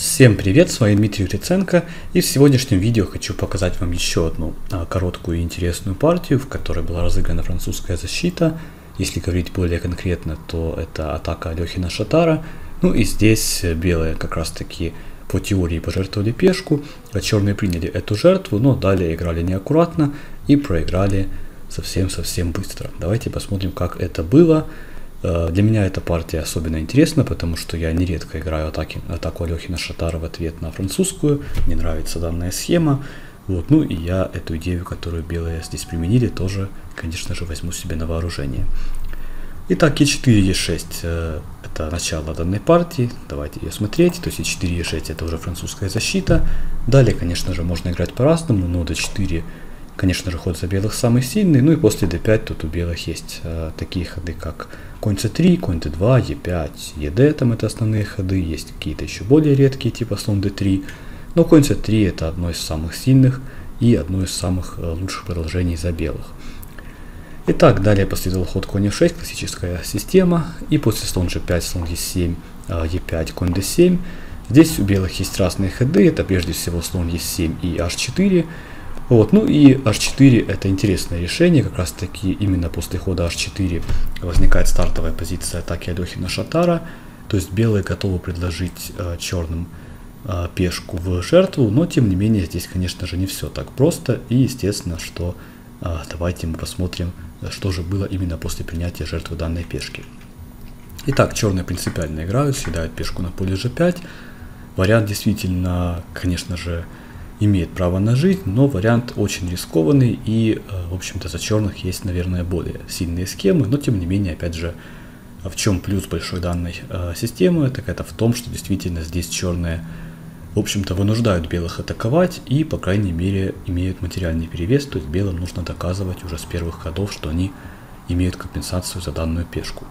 Всем привет, с вами Дмитрий Триценко и в сегодняшнем видео хочу показать вам еще одну а, короткую и интересную партию, в которой была разыграна французская защита. Если говорить более конкретно, то это атака Алехина Шатара. Ну и здесь белые как раз таки по теории пожертвовали пешку, а черные приняли эту жертву, но далее играли неаккуратно и проиграли совсем-совсем быстро. Давайте посмотрим, как это было. Э, для меня эта партия особенно интересна, потому что я нередко играю атаки, атаку Алехина Шатара в ответ на французскую. Мне нравится данная схема. Вот, ну и я эту идею, которую белые здесь применили, тоже, конечно же, возьму себе на вооружение. Итак, Е4, Е6 э, это начало данной партии. Давайте ее смотреть. То есть Е4, Е6 это уже французская защита. Далее, конечно же, можно играть по-разному, но d4 Конечно же, ход за белых самый сильный. Ну и после d5 тут у белых есть э, такие ходы, как конь c3, конь d2, e5, ед, там это основные ходы. Есть какие-то еще более редкие, типа слон d3. Но конь c3 это одно из самых сильных и одно из самых э, лучших продолжений за белых. Итак, далее последовал ход конь f6, классическая система. И после слон g5, слон e7, э, e5, конь d7. Здесь у белых есть разные ходы. Это прежде всего слон e7 и h4. Вот, ну и h4 это интересное решение, как раз таки именно после хода h4 возникает стартовая позиция атаки Алехина Шатара, то есть белые готовы предложить э, черным э, пешку в жертву, но тем не менее здесь, конечно же, не все так просто, и естественно, что э, давайте мы посмотрим, что же было именно после принятия жертвы данной пешки. Итак, черные принципиально играют, съедают пешку на поле g5, вариант действительно, конечно же, имеет право на жизнь, но вариант очень рискованный и, э, в общем-то, за черных есть, наверное, более сильные схемы, но тем не менее, опять же, в чем плюс большой данной э, системы, так это в том, что действительно здесь черные, в общем-то, вынуждают белых атаковать и, по крайней мере, имеют материальный перевес, то есть белым нужно доказывать уже с первых ходов, что они имеют компенсацию за данную пешку.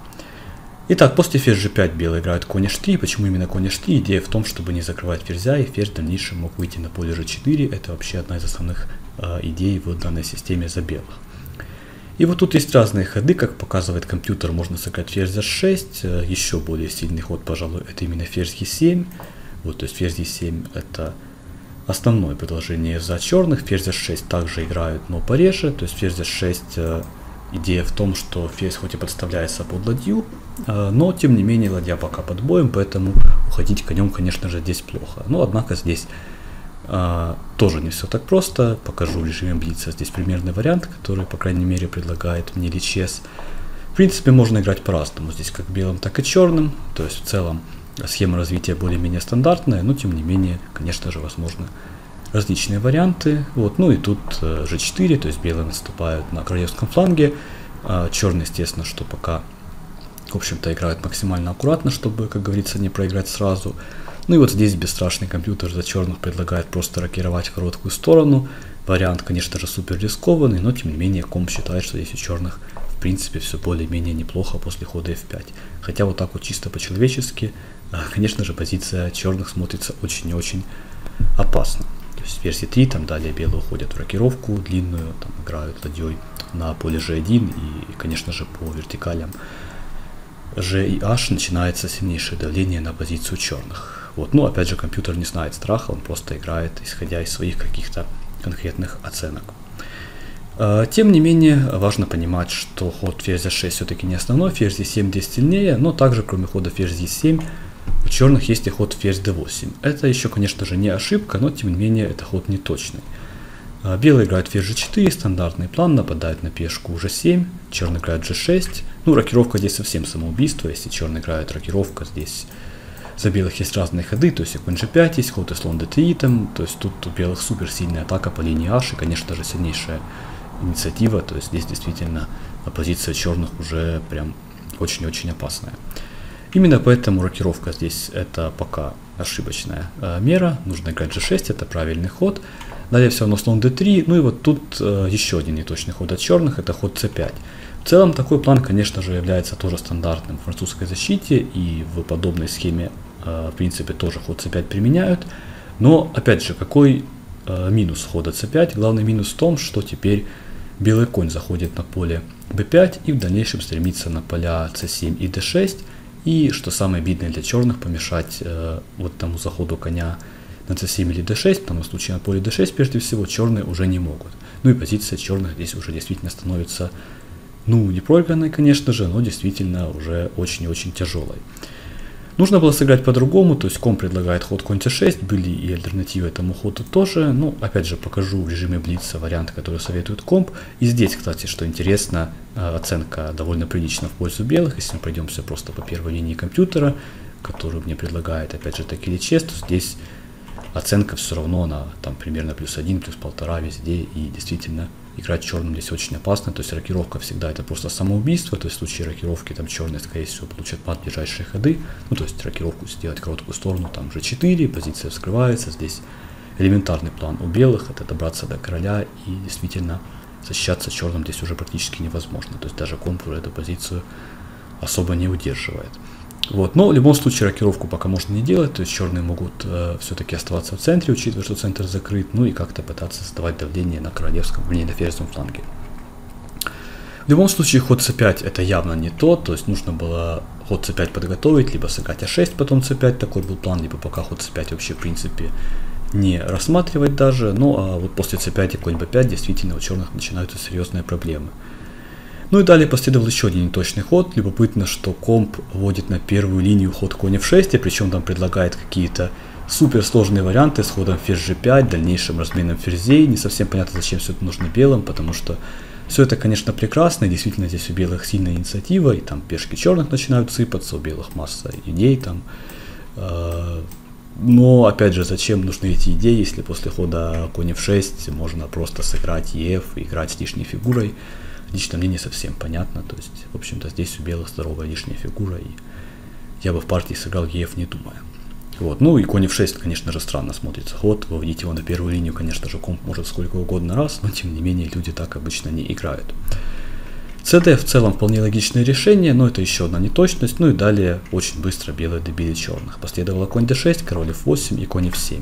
Итак, после ферзь g5 белые играют конь h3. Почему именно конь h3? Идея в том, чтобы не закрывать ферзя, и ферзь в дальнейшем мог выйти на поле g4. Это вообще одна из основных э, идей в данной системе за белых. И вот тут есть разные ходы, как показывает компьютер, можно сыграть ферзь h6, э, еще более сильный ход, пожалуй, это именно ферзь e7. Вот, то есть ферзь e7 это основное предложение за черных, ферзь h6 также играют, но пореже, то есть ферзь h6 э, идея в том, что ферзь хоть и подставляется под ладью, а, но, тем не менее, ладья пока под боем, поэтому уходить конем, конечно же, здесь плохо. Но, однако, здесь а, тоже не все так просто. Покажу в режиме блица здесь примерный вариант, который, по крайней мере, предлагает мне личес. В принципе, можно играть по-разному. Здесь как белым, так и черным. То есть, в целом, схема развития более-менее стандартная, но, тем не менее, конечно же, возможно различные варианты. Вот. Ну и тут g4, э, то есть белые наступают на королевском фланге. А, черный, естественно, что пока в общем-то, играют максимально аккуратно, чтобы, как говорится, не проиграть сразу. Ну и вот здесь бесстрашный компьютер за черных предлагает просто рокировать короткую сторону. Вариант, конечно же, супер рискованный, но тем не менее комп считает, что здесь у черных в принципе все более-менее неплохо после хода f5. Хотя вот так вот чисто по-человечески, а, конечно же, позиция черных смотрится очень и очень опасно. То есть в версии 3 там далее белые уходят в рокировку длинную, там играют ладьей на поле g1 и, конечно же, по вертикалям G и H начинается сильнейшее давление на позицию черных. Вот. Ну, опять же, компьютер не знает страха, он просто играет, исходя из своих каких-то конкретных оценок. А, тем не менее, важно понимать, что ход ферзь 6 все-таки не основной, ферзь e7 здесь сильнее, но также, кроме хода ферзь e7, у черных есть и ход ферзь d8. Это еще, конечно же, не ошибка, но тем не менее, это ход неточный. А, белый играет ферзь g4, стандартный план, нападает на пешку g7, черный играет g6. Ну, рокировка здесь совсем самоубийство, если черный играет рокировка, здесь за белых есть разные ходы, то есть конь g5 есть, ход и слон d3, там, то есть тут у белых супер сильная атака по линии h, и, конечно же, сильнейшая инициатива, то есть здесь действительно позиция черных уже прям очень-очень опасная. Именно поэтому рокировка здесь это пока ошибочная э, мера, нужно играть g6, это правильный ход. Далее все равно слон d3. Ну и вот тут э, еще один неточный ход от черных, это ход c5. В целом такой план, конечно же, является тоже стандартным в французской защите и в подобной схеме, э, в принципе, тоже ход c5 применяют. Но, опять же, какой э, минус хода c5? Главный минус в том, что теперь белый конь заходит на поле b5 и в дальнейшем стремится на поля c7 и d6. И, что самое обидное для черных, помешать э, вот тому заходу коня на c7 или d6, потому что в случае на поле d6, прежде всего, черные уже не могут. Ну и позиция черных здесь уже действительно становится, ну, не проигранной, конечно же, но действительно уже очень и очень тяжелой. Нужно было сыграть по-другому, то есть ком предлагает ход конь c6, были и альтернативы этому ходу тоже. Ну, опять же, покажу в режиме блица вариант, который советует комп. И здесь, кстати, что интересно, э, оценка довольно прилична в пользу белых. Если мы пройдемся просто по первой линии компьютера, которую мне предлагает, опять же, так или чест, то здесь оценка все равно на там примерно плюс один, плюс полтора везде. И действительно, играть черным здесь очень опасно, то есть рокировка всегда это просто самоубийство, то есть в случае рокировки там черные, скорее всего, получат мат ближайшие ходы, ну то есть рокировку сделать короткую сторону, там уже 4, позиция вскрывается, здесь элементарный план у белых, это добраться до короля и действительно защищаться черным здесь уже практически невозможно, то есть даже контур эту позицию особо не удерживает. Вот. Но в любом случае рокировку пока можно не делать, то есть черные могут э, все-таки оставаться в центре, учитывая, что центр закрыт, ну и как-то пытаться создавать давление на королевском, вернее на ферзевом фланге. В любом случае ход c5 это явно не то, то есть нужно было ход c5 подготовить, либо сыграть а6, потом c5, такой был план, либо пока ход c5 вообще в принципе не рассматривать даже, ну а вот после c5 и конь b5 действительно у черных начинаются серьезные проблемы. Ну и далее последовал еще один неточный ход. Любопытно, что комп вводит на первую линию ход конь f6, причем там предлагает какие-то супер сложные варианты с ходом ферзь g5, дальнейшим разменом ферзей. Не совсем понятно, зачем все это нужно белым, потому что все это, конечно, прекрасно, и действительно здесь у белых сильная инициатива, и там пешки черных начинают сыпаться, у белых масса идей там. Э, но, опять же, зачем нужны эти идеи, если после хода конь f6 можно просто сыграть ef, играть с лишней фигурой лично мне не совсем понятно. То есть, в общем-то, здесь у белых здоровая лишняя фигура, и я бы в партии сыграл ЕФ не думая. Вот. Ну и конь f6, конечно же, странно смотрится ход. Выводить его на первую линию, конечно же, комп может сколько угодно раз, но тем не менее люди так обычно не играют. CD в целом вполне логичное решение, но это еще одна неточность. Ну и далее очень быстро белые добили черных. Последовало конь d6, король f8 и конь f7.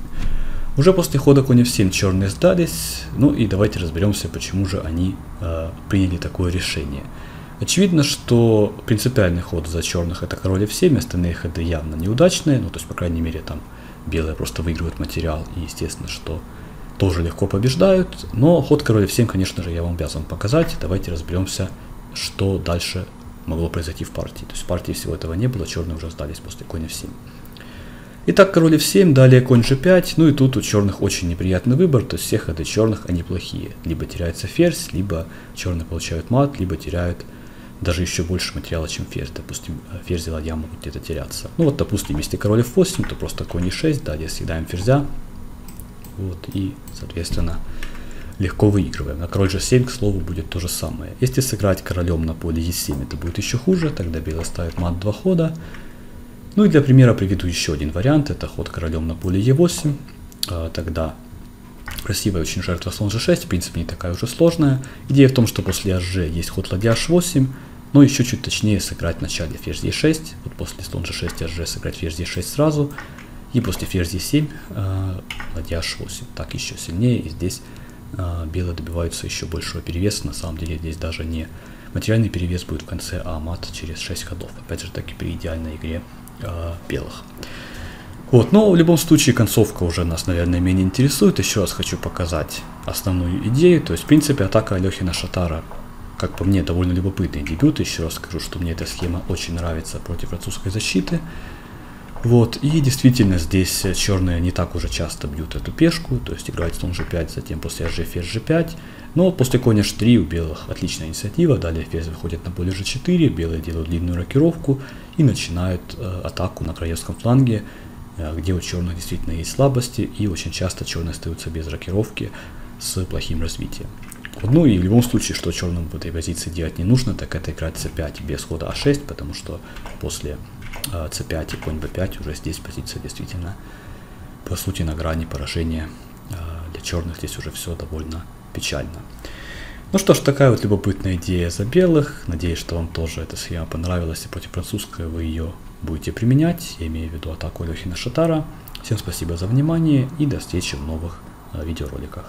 Уже после хода коня в 7 черные сдались, ну и давайте разберемся, почему же они э, приняли такое решение. Очевидно, что принципиальный ход за черных это король f7, остальные ходы явно неудачные, ну то есть по крайней мере там белые просто выигрывают материал и естественно, что тоже легко побеждают, но ход король f7, конечно же, я вам обязан показать, давайте разберемся, что дальше могло произойти в партии. То есть в партии всего этого не было, черные уже сдались после коня f7. Итак, король f7, далее конь g5, ну и тут у черных очень неприятный выбор, то есть все ходы черных, они плохие. Либо теряется ферзь, либо черные получают мат, либо теряют даже еще больше материала, чем ферзь. Допустим, ферзь и ладья могут где-то теряться. Ну вот, допустим, если король f8, то просто конь e6, далее съедаем ферзя. Вот, и, соответственно, легко выигрываем. На король g7, к слову, будет то же самое. Если сыграть королем на поле e7, это будет еще хуже, тогда белый ставит мат два хода. Ну и для примера приведу еще один вариант. Это ход королем на поле e8. А, тогда красивая очень жертва слон g6, в принципе не такая уже сложная. Идея в том, что после hg есть ход ладья h8, но еще чуть точнее сыграть в начале ферзь e6, вот после слон g6 hg сыграть ферзь e6 сразу, и после ферзь e7 э, ладья h8, так еще сильнее, и здесь э, белые добиваются еще большего перевеса, на самом деле здесь даже не материальный перевес будет в конце, а мат через 6 ходов, опять же таки при идеальной игре э, белых. Вот, но в любом случае концовка уже нас, наверное, менее интересует. Еще раз хочу показать основную идею. То есть, в принципе, атака Алехина Шатара, как по мне, довольно любопытный дебют. Еще раз скажу, что мне эта схема очень нравится против французской защиты. Вот, и действительно здесь черные не так уже часто бьют эту пешку, то есть играет слон g5, затем после hg ферзь g5, но после коня h3 у белых отличная инициатива, далее ферзь выходит на поле g4, белые делают длинную рокировку и начинают э, атаку на краевском фланге, э, где у черных действительно есть слабости, и очень часто черные остаются без рокировки с плохим развитием. Ну и в любом случае, что черным в этой позиции делать не нужно, так это играть c5 без хода а6, потому что после э, c5 и конь b5 уже здесь позиция действительно по сути на грани поражения. Э, для черных здесь уже все довольно печально. Ну что ж, такая вот любопытная идея за белых. Надеюсь, что вам тоже эта схема понравилась и против французской вы ее будете применять. Я имею в виду атаку Лехина Шатара. Всем спасибо за внимание и до встречи в новых э, видеороликах.